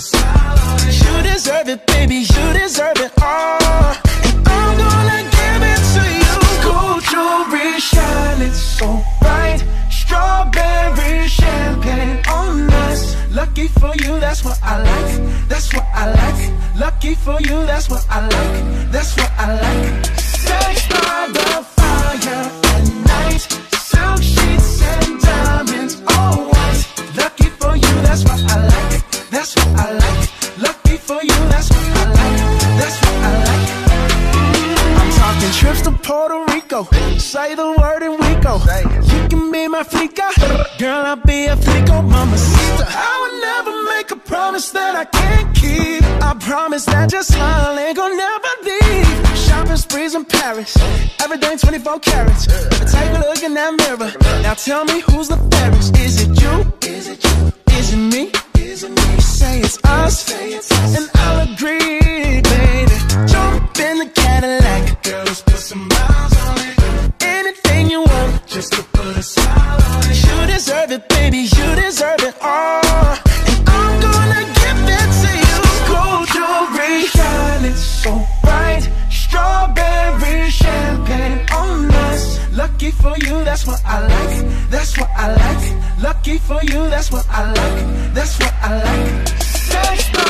smile on it. You deserve it, baby. You deserve it all. And I'm gonna give it to you. Gold jewelry shining so bright. Strawberry champagne on us. Lucky for you, that's what I like. That's what I like. Lucky for you, that's what I like. That's what I Rico. Say the word and we go. You can be my flica. Girl, I'll be a flico, mamacita. I would never make a promise that I can't keep. I promise that your smile ain't gonna never leave. Shopping sprees in Paris. Everything 24 carats. Take a look in that mirror. Now tell me who's the fairest. Is it you? Is it you? Is it me? Is it me? Say it's us. And I'll agree, baby. Jump in the Cadillac. Girl, let's put some miles baby. You deserve it all. And I'm gonna give it to you. Gold jewelry shining so bright. Strawberry champagne on us. Lucky for you, that's what I like. That's what I like. Lucky for you, that's what I like. That's what I like. The